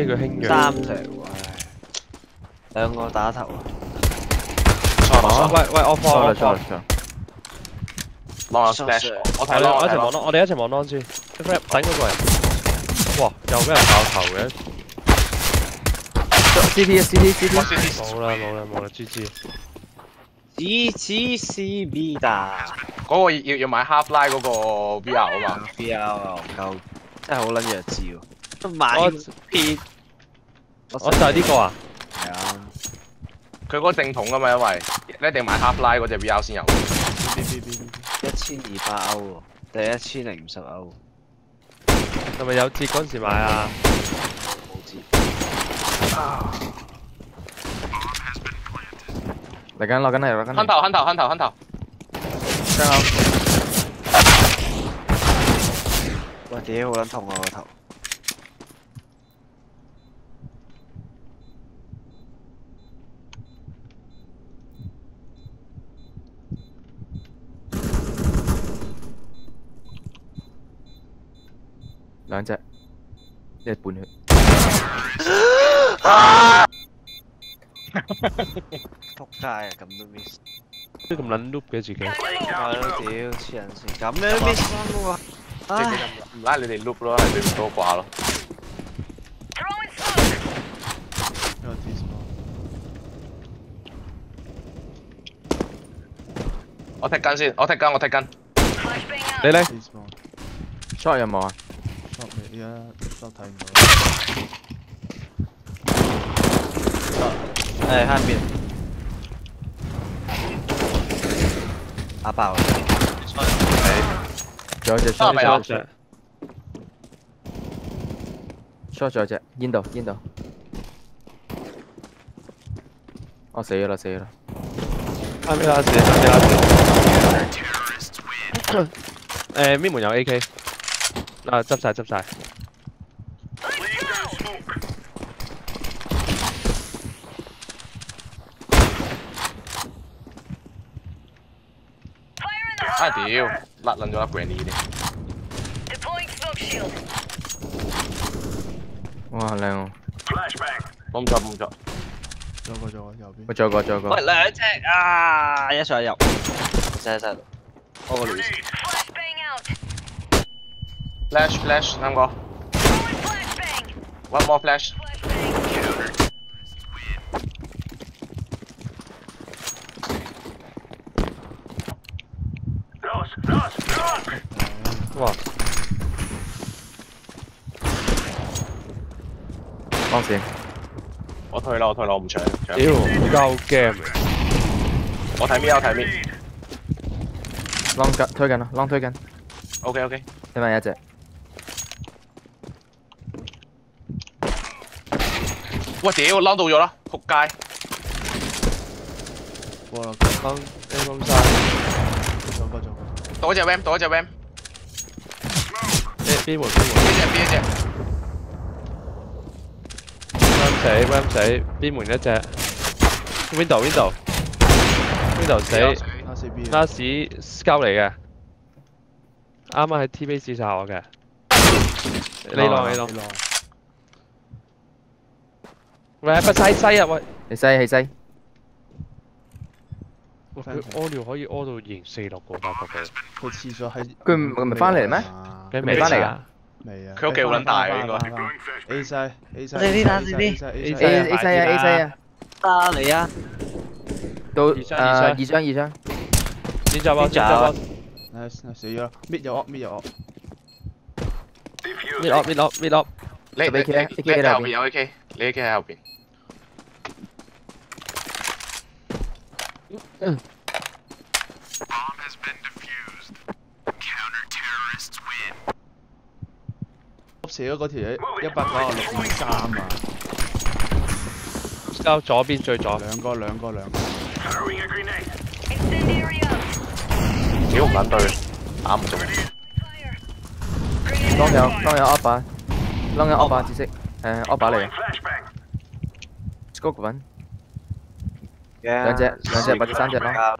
咩叫輕弱？三隻喎，唉兩個打頭啊！錯啦喂喂，我放我放錯啦錯啦。錯啦。浪有 Short splash，shot 我我睇浪我睇浪。哋一齊望咯，我哋一齊望咯先。Rap 等嗰個人。哇！又俾人爆頭嘅。C T C T C T 我。先先冇啦冇啦冇啦，GG。只此 C B 打嗰個要要買 Half Life 嗰個 VR 啊嘛。B L 啊，唔夠真係好撚弱智喎！都買我 P，我就係呢個啊！係啊，佢嗰個正統噶嘛，因為你一定買 Half Life 嗰只 VR 先有。一千二百歐喎，定一千零五十歐，係咪有折嗰陣時買啊？冇知。嚟緊落緊嚟落緊嚟。哼頭哼頭哼頭哼頭，張口。喂，屌好撚痛啊個頭！兩隻，一半血。仆街啊，咁都 miss，都咁撚 loop 嘅自己。係咯，屌黐人線，咁樣都 miss 翻喎！即係唉，唔拉你哋 loop 咯，係你唔多掛咯。我踢筋先，我踢筋，我踢筋。你咧？short 有冇啊？誒喺邊？阿爆啊！仲有隻啊 short 咪有 short short short 仲有隻煙度煙度。我死咗啦死咗啦！啱啲拉屎，啱啲拉屎。誒，邊門有 AK？啊，執晒執晒。啊屌，甩撚咗粒 granny 添。哇靚喎！冇咁錯，冇咁錯。喂，仲有個仲有個喂，。兩隻啊！一上一入，真係真係，我個女 Flash flash 三個，one more flash。幫線。我退啦，我退啦，我唔搶。搶屌，而家好 game 嘅。我睇咩？我睇咩 long 緊推緊啦，long 推緊。？OK OK。你咪一隻。喂屌，撈到咗啦，仆街！幫 A 幫晒。到一隻 ram，到一隻 ram，A B 門 B 門。邊一隻邊一隻？Ram 死，Ram 死，B 門一隻。Window Window Window 死，last scout 嚟嘅，啱啱喺 T base 殺我嘅。你浪你浪，喂，不西西啊喂！你西氣西。哇佢屙尿可以屙到贏四六個八個嘅，佢唔佢唔係翻嚟咩？佢未返嚟㗎啊？佢屋企好撚大嘅應該。我哋呢單先啲 A A 西啊 A 西啊。啊嚟啊！到二張誒二張二張。先走波，先走波，mid up mid up mid up，你你 AK 你 AK 你喺後邊後邊有 AK，你 AK 喺後邊。交左邊最左，屌唔撚對，打唔中。當有當有 up 把，long 有 up 把知識，誒 up 把嚟嘅。scope 揾兩隻兩隻或者三隻咯。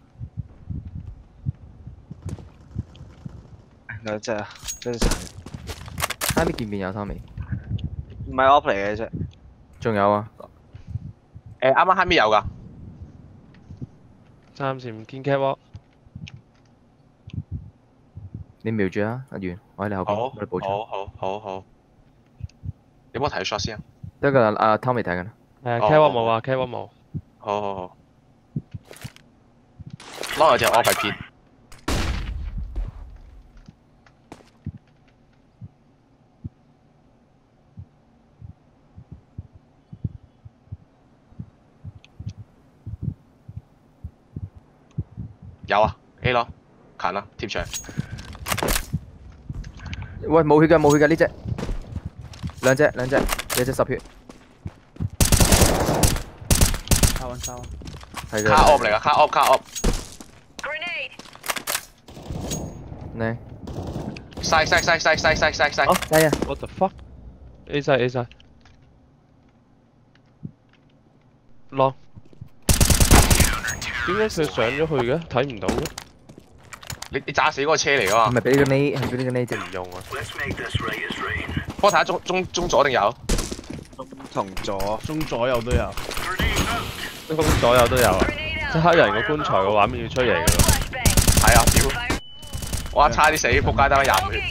兩隻啊，真係睇邊見面有湯未？唔係 op 嚟嘅啫。仲有啊，誒啱啱喺邊有㗎？暫時唔見 catwalk。你瞄住啊，阿元，我喺你後邊，好，我哋補充。好好好好。你幫我睇 shot 先啊。得㗎啦，阿 Tommy 睇緊啦。誒哦 catwalk 冇啊，catwalk 冇。好好好。攞有隻 off 係片。有啊，A 咯，近啦，貼牆。喂，冇血嘅，冇血嘅呢只，兩隻兩隻，有隻十血，沙灣沙灣，係卡 off 嚟㗎，卡 off 卡 off。Grenade! 你，晒晒晒晒晒晒晒晒好，。嚟啊！What the fuck？A 晒 A 晒。落。點解佢上咗去嘅？睇唔到嘅。你你炸死嗰個車嚟㗎嘛？係咪俾呢個呢？係俾呢個呢隻？唔用啊。幫我睇下中中中左定右？中同左，中左右都有。中左右都有啊。即黑人個棺材個畫面要出嚟 flashbang! 係啊，屌哇，差啲死，仆街得翻廿五血。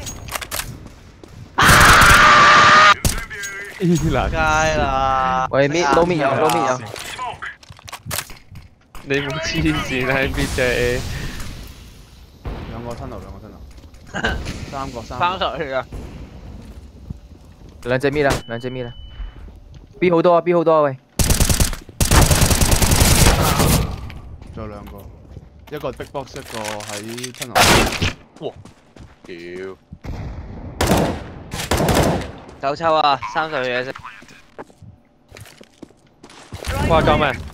嗱，街啦。喂，搣撈搣有，撈搣有。你冇黐線啊，MBJ。兩個 tunnel，兩個 tunnel，三個三三個。十血啊！兩隻搣啦，兩隻搣啦。B 好多啊，B 好多啊，喂。仲有兩個，一個 big box，一個喺 tunnel。屌！走抽啊，三十嘢啫。哇！救命！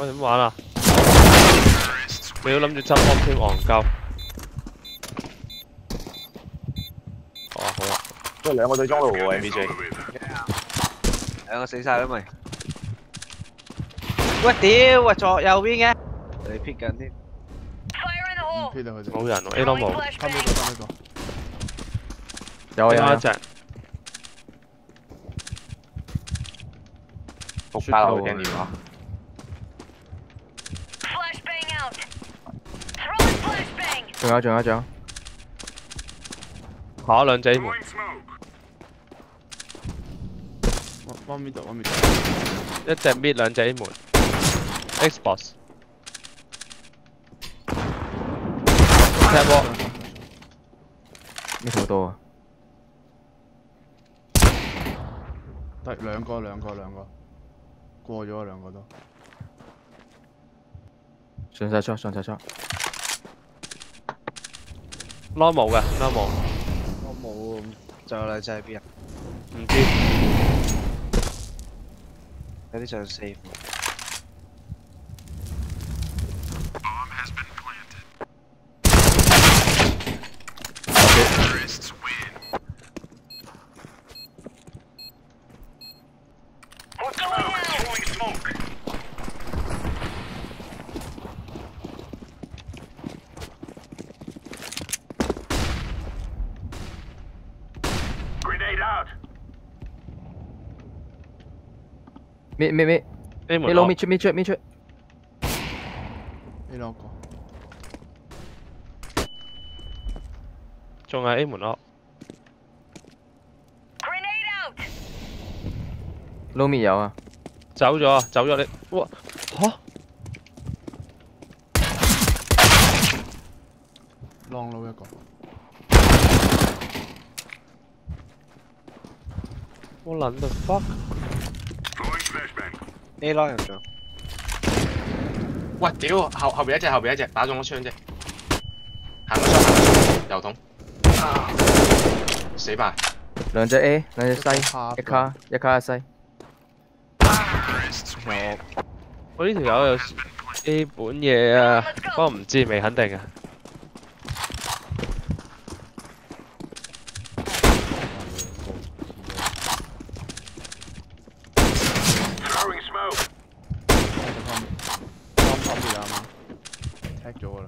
我點玩啊？你都諗住執 bomb 添，戇鳩。哦，好啦。都係兩個對中路喎，MBJ。兩個死晒啦咪。喂屌！喂左右邊嘅。你撇緊添。Fire in the 唔 hole! 撇啊佢哋。冇人喎，A 都 Throwing 冇。貪呢 flashbang! 個貪呢個。有啊有啊另外一。隻。仆街啦！我驚電話。Flashbang out! Throwing flashbang! 仲有仲有仲有。下兩隻門。One middle one middle。一隻 mid 兩隻 A 門。Xbox。Catwalk。搣好多啊！得兩個兩個兩個，過咗啊兩個都。上晒出，上晒出。normal 嘅 normal normal 就嚟喺边啊唔知有啲想 save มิมิมิเอ้ยหมดมิลงมิช่วยมิช่วยมิช่วยไม่ลองก่อนจงไงเอ้ยหมดรอบ lô mì dầu à 走咗，走咗你，哇吓浪佬一個，我撚到 fuck！A 咯入咗。喂，屌！後後邊一隻，後邊一隻，打中咗槍啫。行咗槍，行咗槍，油桶。死埋。兩隻 A，兩隻西，一卡一卡一西。我呢條友有 A 本嘢啊，不過唔知未肯定啊。啱啱啱啱啱，踢咗噶啦。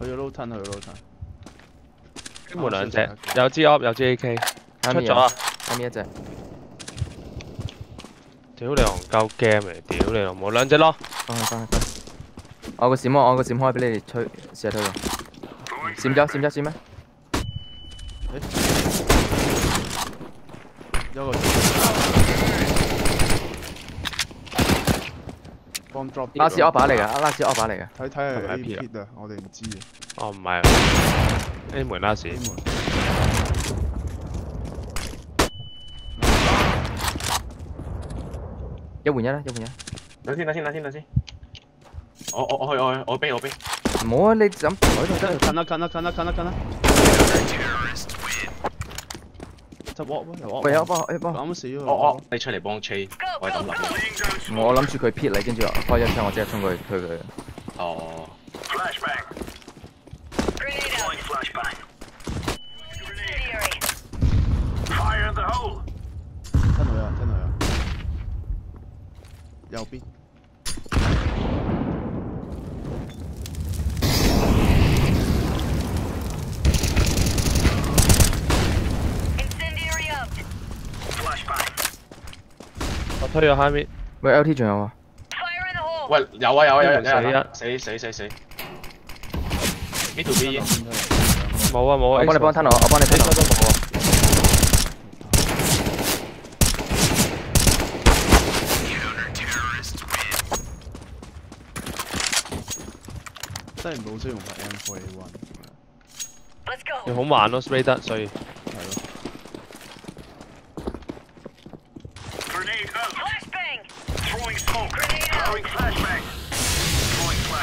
去咗 low 吞，去咗 low 吞。邊門兩隻，有支 op 有支 AK，出咗啊！啱一隻，屌你戇鳩 game 嚟，屌你老母兩隻咯，翻去翻去翻去。我個閃開，我個閃開俾你哋吹，試下推喎。閃咗閃咗閃咩？有個 bomb drop。拉斯歐把嚟㗎，拉斯歐把嚟㗎。睇睇係係咪 A IP 啊 pit 啊，我哋唔知啊。哦唔係，A 門 last，A 門一換一啦，一換一。等先等先等先等先。我我我去我去我兵我兵。唔好啊，你就咁喺度得。近啦近啦近啦近啦近啦。執鑊喎，又鑊。喂，有幫有幫。啱死咗。我我你出嚟幫 J，Go, 我係 go, 咁諗。go! 我諗住佢撇你，跟住開一槍，我即刻衝過去推佢。右边。 Incendiary out. 我推咗 high mid，喂，LT 仲有啊？ Fire in the hole. 喂，有啊有啊有人有死人啊死死死死。呢条 B 冇啊冇啊，我帮你帮 tunnel，我帮你 A 都 真係冇需要用個 M4 A1。Let's 你 go. 好慢咯 spray 得，所以係咯。Flashbang. Grenade out.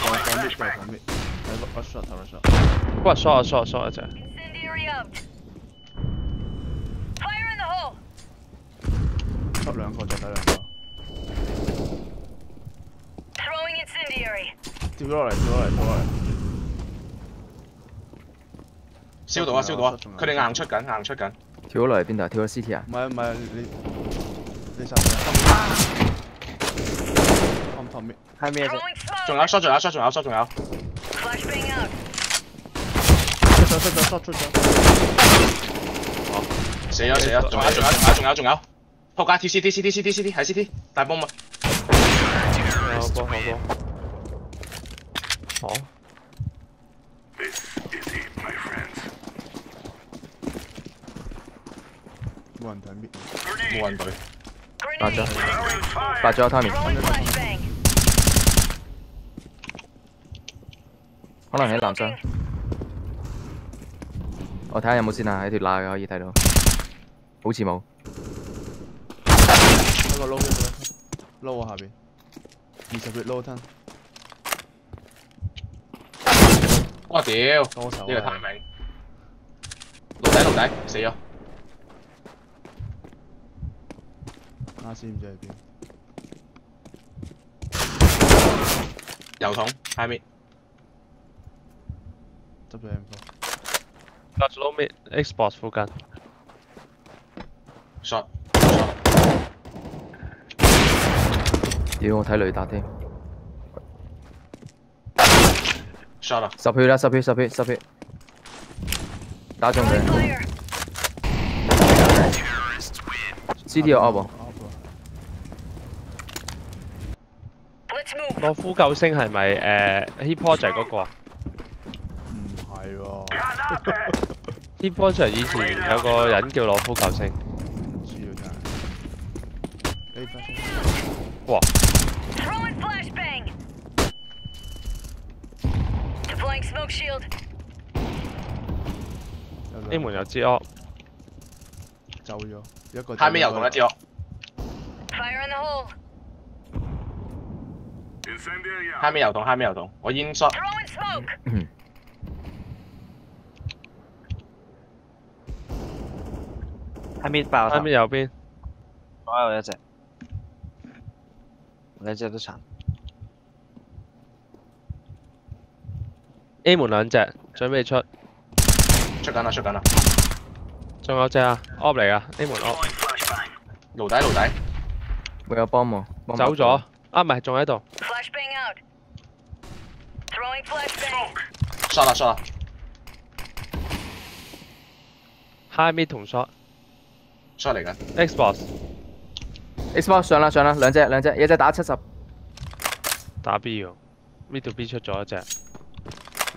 我放 mid 嘅，放 mid。睇個 shot 頭個 shot。哇 short 啊 short short 一隻，Incendiary out. Fire in the hole. 出兩個就睇兩個。跳咗落嚟，跳咗落嚟，跳落嚟。燒到啊燒到啊！佢哋硬出緊硬出緊。跳咗落嚟邊度？跳咗 CT 啊？唔係唔係，你你實唔 Tom Tom mid。係咩啫仲有 shot 仲有 shot 仲有 shot 仲有。Flashbang out. 出咗出咗 shot 出咗。死咗死咗，仲有仲有仲有仲有仲有。仆街 T C T C T C T C T 喺 C T 大波啊！有波好波，好冇人睇 mid。冇人隊。白咗 Grenade. 白咗 Tommy，Throwing flashbang. 可能喺南山。我睇下有冇先啊，喺條罅嘅可以睇到。好似冇。一個 low 一個 low 啊下邊。二十 bit low 吞。哇屌！多手呢个啊 timing。露底露底死咗。啱先唔知喺边。油桶 high mid 执咗 M4。 ，touch low mid Xbox 附近， shot 屌，我睇雷达添。 杀了，十皮啦，十皮，十皮，十皮，打中人。基地有阿伯。落夫救星系咪诶？Hip Hop 仔嗰个啊？唔系喎。Hip Hop 就以前有个人叫落夫救星。唔知啊，真。哇！shield. 呢门屋，走咗一个。下面又同一接屋。Fire in the hole. 下面又同，下面又同，我烟刷。下面爆，下面右边，左右一只，两只都残。A 门两只，准备出，出紧啦，出紧啦，仲有只啊，op 嚟啊，A 门 op，楼底楼底，会有帮忙，走咗，啊唔系，仲喺度，杀啦杀啦，high mid 同 shot，shot 嚟噶，Xbox，Xbox 上啦上啦，两只两只，一只打七十，打 B 喎，mid 到 B 出咗一只。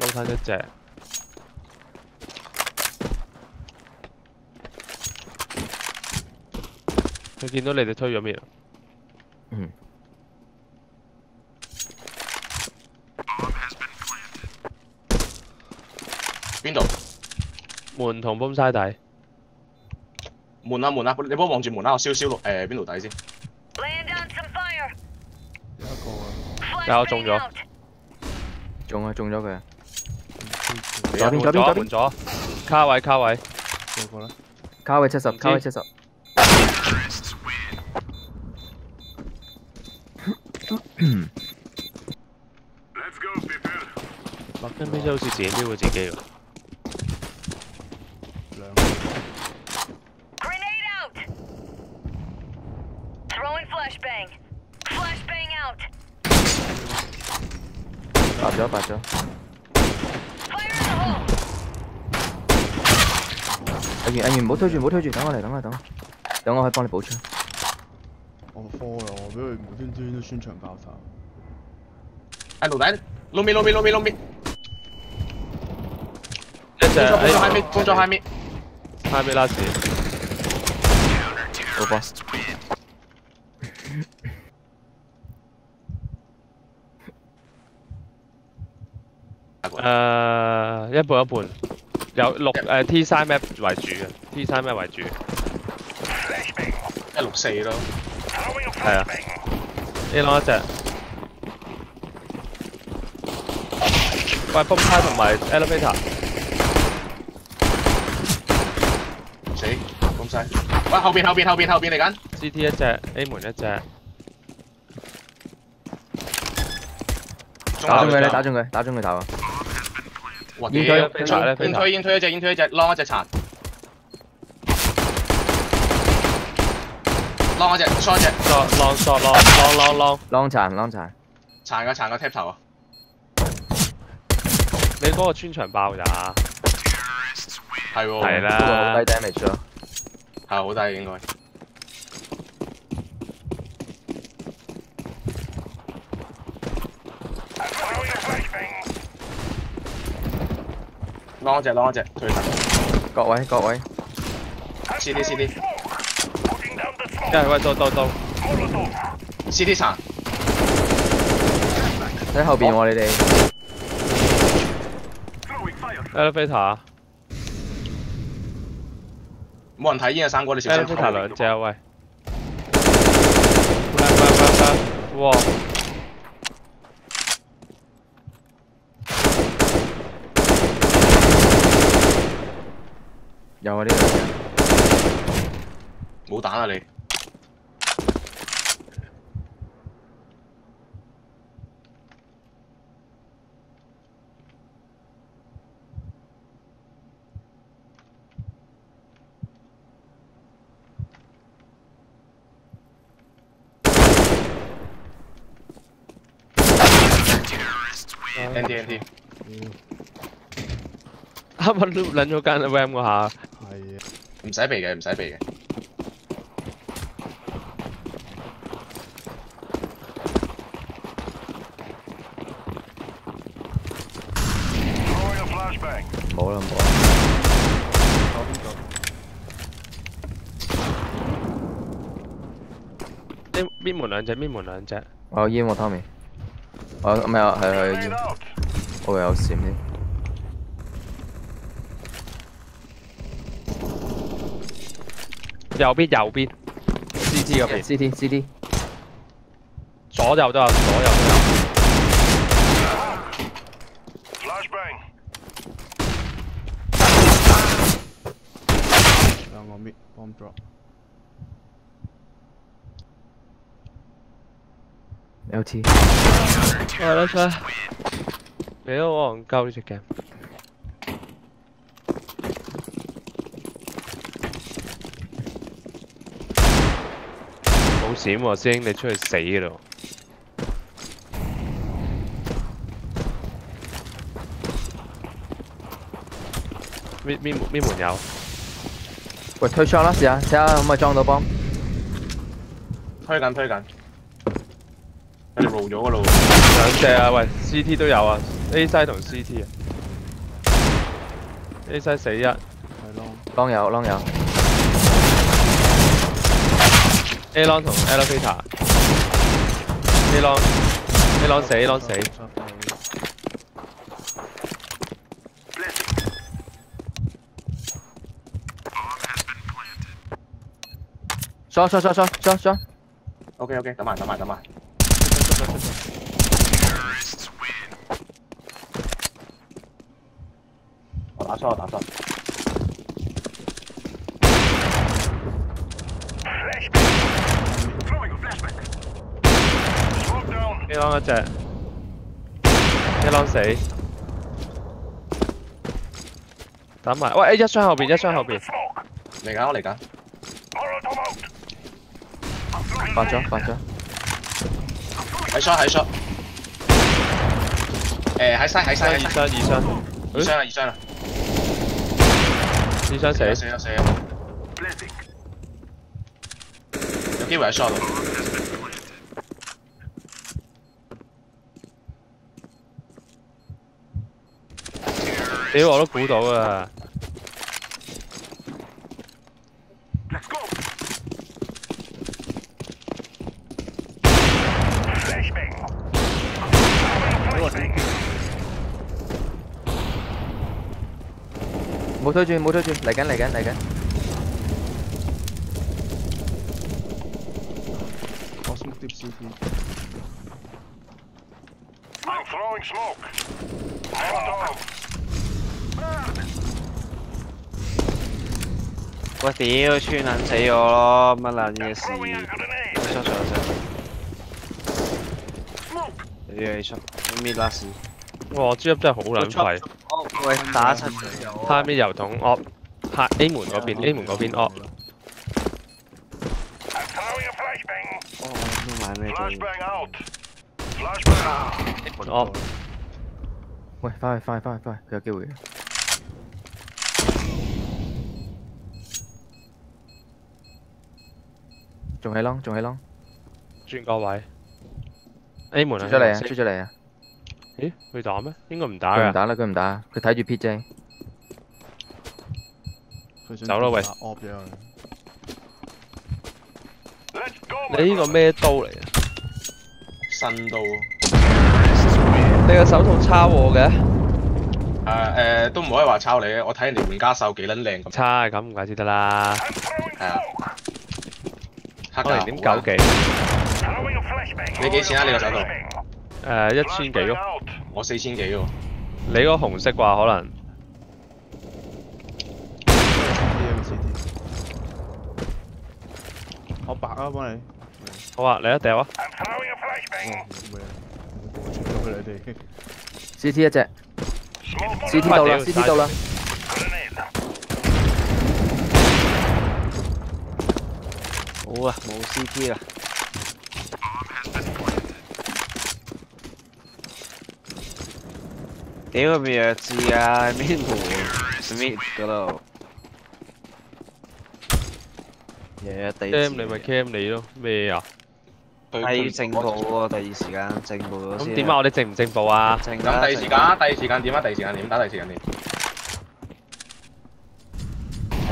捞翻一隻。佢见到你哋推咗咩啊？嗯。边度？门同崩晒底。门啊门啊，你帮望住门啦，我烧烧落诶边度底先。有一个啊，中咗，中啊中咗佢。左左邊左邊左邊，門左，卡位卡位，做個啦，卡位七十，知卡位七十，麥根飛車好似自己標佢自己喎。兩個 Grenade out. Throwing flashbang. Flashbang out. 白咗白咗，阿元阿元唔好推住唔好推住，等我嚟等我嚟等我，等我可以幫你補槍。我科啦，我俾佢無端端都穿牆爆頭。喺爐底，窿面窿面窿面窿面，一隻工作工作 high 誒 mid，工作 high mid，high mid last，好波，誒一半一半，有六誒 T 三 map 為主嘅，T 三 map 為主，一六四咯。係啊，A 攞一隻，喂 boom 卡同埋 elevator，死，咁細。喂，後邊後邊後邊後邊嚟緊。CT 一隻，A 門一隻，打中佢咧你打中佢，打中佢頭啊！哇！煙煙推推煙推煙推煙推一隻，煙推一隻，啷一隻殘，啷一隻，shot 一隻，shot long shot long long long long，啷殘啷殘，殘個殘個 tap 頭啊！你嗰個穿牆爆咋？係喎，係啦低 damage 咯。係好低應該。啷一隻，啷一隻，退神各位各位，，CD CD 一係喂到到到，CD 殘，喺後邊喎你哋，elevator 冇人睇煙啊！生哥你小心 elevator 兩隻啊喂，喂喂喂。喂，哇！有啊呢冇打啊你！N D N D，啱啱 loop 撚咗間 RAM 嗰下，唔使避嘅，唔使避嘅。冇啦冇啦，左邊左邊邊門兩隻，邊門兩隻，我有煙喎 Tommy，我唔係啊係係有煙，我有閃添，右邊右邊，CT 嗰邊，CT CT，左右都有，左右。都有。兩個 mid bomb drop，LT，係啦，出，你都好戇鳩呢隻 game。冇閃喎，師兄你出去死㗎咯！邊邊邊門有？喂，推 shot 啦，試下睇下可唔可以裝到幫。推緊推緊，佢哋咗噶咯兩隻啊！喂，CT 都有啊，A 西同 CT 啊，A 西死一，係咯，浪有浪有。A 浪同 L 飞塔，A 浪 A 浪死 A 浪死。刷刷刷刷刷刷，OK OK，等埋等埋等埋。我打错，我打错。錯。A long 一隻，A long 死。等埋，喂，一箱後邊，一箱後邊。嚟緊我嚟緊。發咗發咗。喺 shot 喺 shot。誒喺西喺西喺西。二箱二箱，二箱啦二箱啦。二箱死。死啦死啦。有機會喺 shot 度。我都估到啊！冇推进，冇推进，嚟紧嚟紧嚟紧。我，屌，穿捻死我咯，乜烂嘢事？出出上上，你出，灭拉屎。哇，猪入真系好捻废。喂，打七队友。下油桶我拍 A 门嗰边，A 门嗰边 op。哦，都买咩？门 op。喂，去快去快，佢有机会。仲喺窿，仲喺窿，轉個位。A 門啊！出咗嚟啊！出咗嚟啊！咦？佢打咩？應該唔打㗎。佢唔打啦，佢唔打，佢睇住 P J。佢走啦喂.你呢個咩刀嚟啊？新刀。你個手套抄我嘅？誒誒，都唔可以話抄你嘅，我睇人哋換家秀幾撚靚咁。差咁唔怪之得啦。係啊。Smoke. 黑我零點九幾？Throwing a flashbang. 你幾錢啊你個手套誒一千幾 Flashbang 咯。out. 我四千幾喎。你嗰個紅色啩可能？CT 一個 CT。我白啊，幫你。好啊，你一掉啊！I'm throwing a flashbang. 冇嘢。我傳咗佢你哋。C T 一隻 Smoke，C T 到啦屌，C T 到啦。Grenade. 好啊，冇 CT 啦。屌咪弱智啊！邊門？mid 嗰度。弱地。cam 你咪 cam 你咯，咩啊？係正步喎，第二時間正步咗先。咁點啊？我哋正唔正步啊？正啦咁第二時間啊，第二時間點啊？第二時間點？打第二時間點？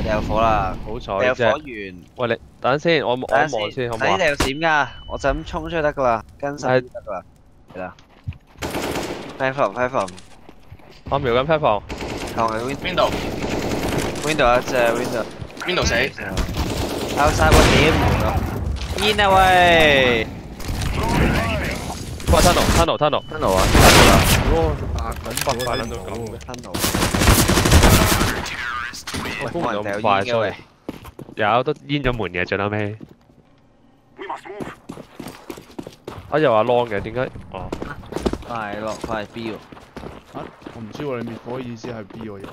係掉火啦，好彩掉火啫。完。喂，你等陣先，我我望先好唔好啊？睇掉閃㗎，我就咁衝出去得噶啦，跟實就得噶啦。係啦。platform platform，我瞄緊 platform，後係 win 邊度？window 一隻 window。邊度死？out 晒個點門啊！煙啊喂！哇，tunnel tunnel tunnel，tunnel 啊，出嚟啦。哦，白緊快撚到咁嘅，tunnel。喂，封唔到冇人咁快掉煙嘅喂，sorry。有都煙咗門嘅，最後尾。We must move. 啊又話 long 嘅，點解？哦，快落快 B 喎。嚇！我唔知喎，你滅火意思係 B 喎，又係。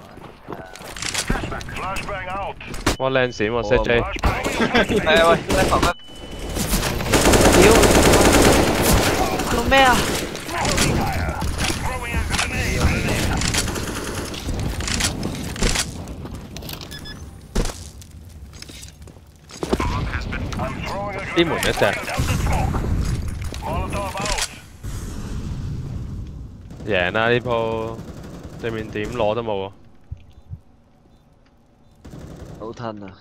Flashbang out. 哇靚閃喎，set J。Flashbang. 係啊喂，platform 乜？屌！做咩啊？啲門一隻贏啦，呢鋪，對面點攞都冇喎。好吞啊！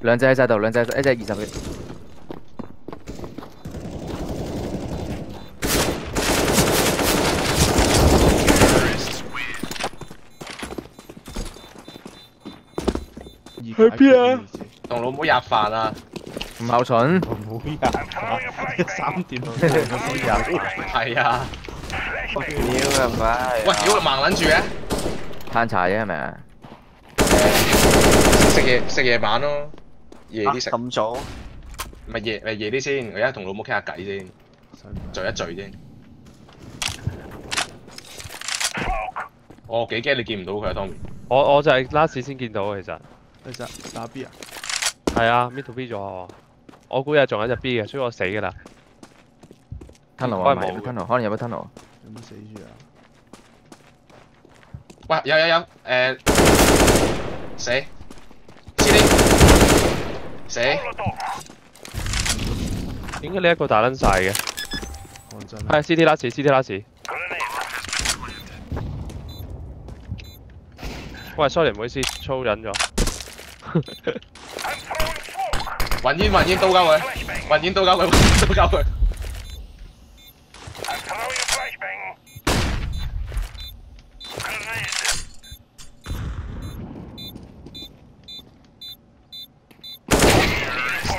兩隻喺晒度，兩隻一隻二十嘅。去邊啊？同老母吔飯啊！唔孝順，唔好入，三點都先有。係啊！屌係咪？喂，屌盲撚住嘅，攤茶啫係咪啊？食夜食夜晚咯，夜啲食，咁早？咪夜咪夜啲先。我而家同老母傾下偈先，聚一聚先。我幾驚你見唔到佢啊，Tommy。我我就係 last 先見到其實。其實打 B 啊？係啊，mid to B 咗我。我估又仲有一隻 B 嘅，所以我死㗎啦。吞路啊，吞路，可能有冇吞路？有冇死住啊？喂，有有有，誒死，C D 死，Molotov. 點解呢一個打撚晒嘅？講真，係 CT last，CT last。Grenade. 喂，sorry 唔好意思，粗忍咗。I'm throwing smoke. 雲煙雲煙刀鳩佢，Flashbang. 雲煙刀鳩佢，刀鳩佢。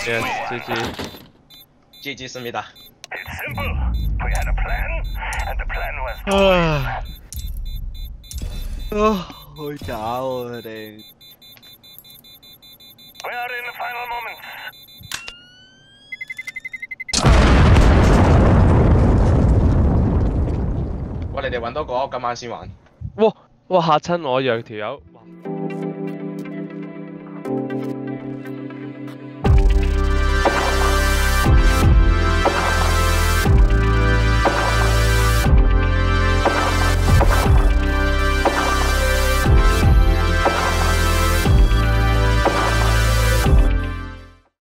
Yes，GG。GG 思密達。It's simple. We had a plan, and the plan was 唉，啊，好假喎佢哋。Final moments. 喂，你哋揾多個，今晚先玩。哇哇嚇親我，弱條友。哇